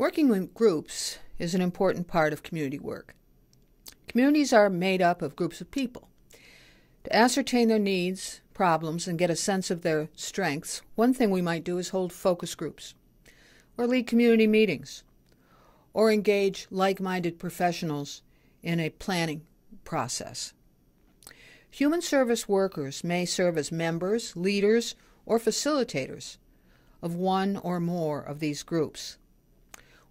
Working with groups is an important part of community work. Communities are made up of groups of people. To ascertain their needs, problems, and get a sense of their strengths, one thing we might do is hold focus groups, or lead community meetings, or engage like minded professionals in a planning process. Human service workers may serve as members, leaders, or facilitators of one or more of these groups.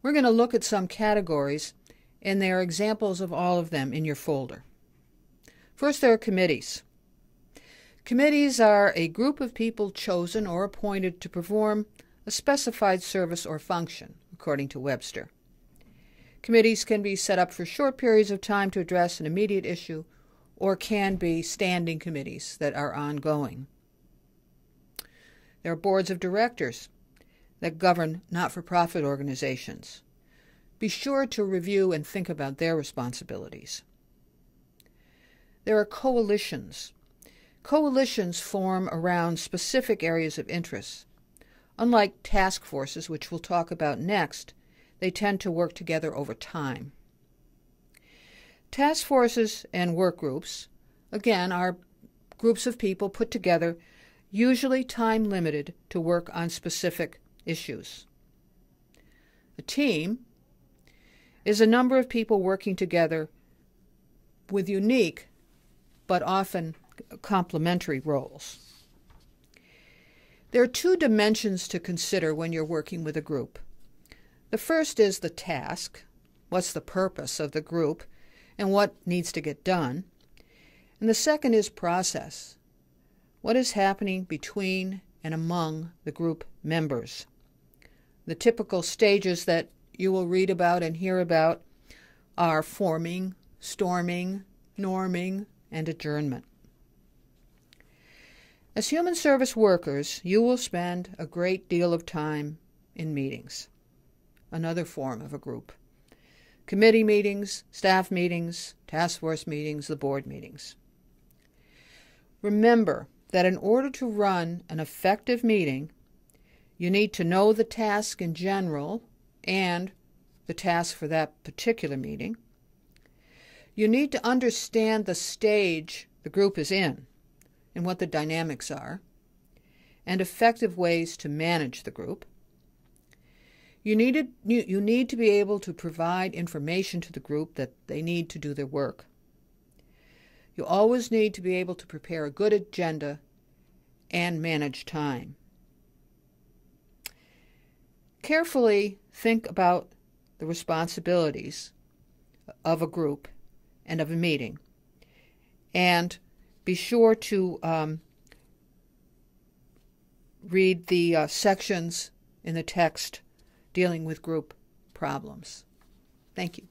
We're going to look at some categories, and there are examples of all of them in your folder. First, there are committees. Committees are a group of people chosen or appointed to perform a specified service or function, according to Webster. Committees can be set up for short periods of time to address an immediate issue or can be standing committees that are ongoing. There are boards of directors that govern not for profit organizations. Be sure to review and think about their responsibilities. There are coalitions. Coalitions form around specific areas of interest. Unlike task forces, which we'll talk about next, they tend to work together over time. Task forces and work groups, again, are groups of people put together, usually time limited, to work on specific issues. A team is a number of people working together with unique but often complementary roles. There are two dimensions to consider when you're working with a group. The first is the task what's the purpose of the group and what needs to get done. And the second is process what is happening between and among the group members. The typical stages that you will read about and hear about are forming, storming, norming, and adjournment. As human service workers, you will spend a great deal of time in meetings another form of a group. Committee meetings, staff meetings, task force meetings, the board meetings. Remember that in order to run an effective meeting, you need to know the task in general and the task for that particular meeting. You need to understand the stage the group is in and what the dynamics are, and effective ways to manage the group. You, you need to be able to provide information to the group that they need to do their work. You always need to be able to prepare a good agenda and manage time. Carefully think about the responsibilities of a group and of a meeting, and be sure to um, read the uh, sections in the text dealing with group problems. Thank you.